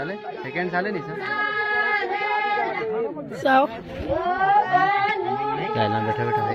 चालेल सेकंड चालेल नी सर। सौ जायला बैठा बैठा है।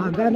ભગવાન